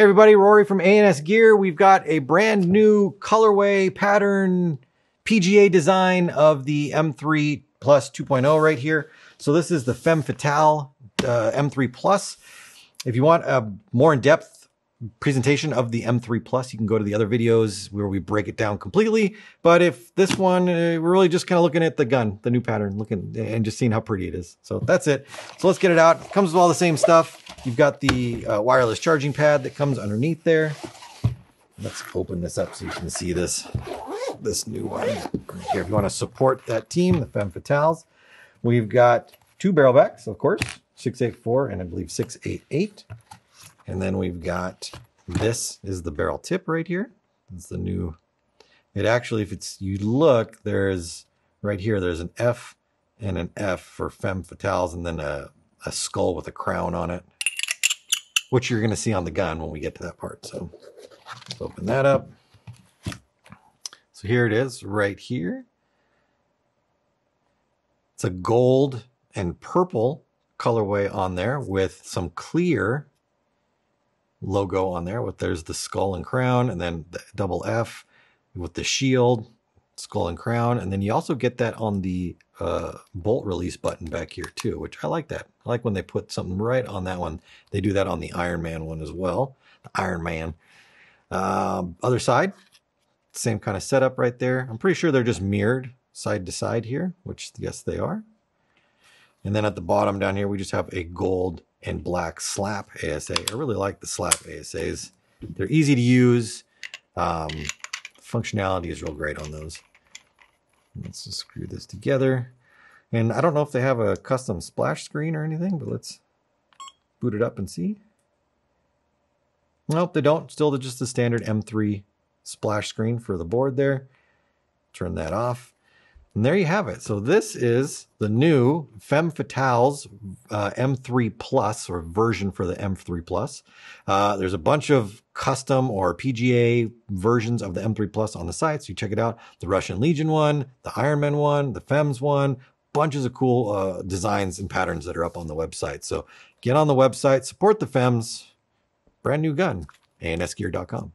Hey everybody, Rory from ANS Gear. We've got a brand new colorway pattern PGA design of the M3 Plus 2.0 right here. So this is the Femme Fatale uh, M3 Plus. If you want a more in-depth presentation of the M3 Plus. You can go to the other videos where we break it down completely. But if this one, uh, we're really just kind of looking at the gun, the new pattern, looking and just seeing how pretty it is. So that's it. So let's get it out. It comes with all the same stuff. You've got the uh, wireless charging pad that comes underneath there. Let's open this up so you can see this, this new one here. If you want to support that team, the Femme Fatales, we've got two barrel backs, of course, 684 and I believe 688. And then we've got this is the barrel tip right here. It's the new, it actually, if it's, you look, there's right here, there's an F and an F for femme fatales and then a, a skull with a crown on it, which you're going to see on the gun when we get to that part. So let's open that up. So here it is right here. It's a gold and purple colorway on there with some clear logo on there. With there's the skull and crown, and then the double F with the shield, skull and crown, and then you also get that on the uh, bolt release button back here too, which I like that. I like when they put something right on that one. They do that on the Iron Man one as well. The Iron Man. Um, other side, same kind of setup right there. I'm pretty sure they're just mirrored side to side here, which yes, they are. And then at the bottom down here, we just have a gold and black slap ASA. I really like the slap ASAs. They're easy to use. Um, functionality is real great on those. Let's just screw this together. And I don't know if they have a custom splash screen or anything, but let's boot it up and see. Nope, they don't. Still just the standard M3 splash screen for the board there. Turn that off. And there you have it. So this is the new Femme Fatales uh, M3 Plus or version for the M3 Plus. Uh, there's a bunch of custom or PGA versions of the M3 Plus on the site, so you check it out. The Russian Legion one, the Ironman one, the Femmes one, bunches of cool uh, designs and patterns that are up on the website. So get on the website, support the Femmes, brand new gun, ansgear.com.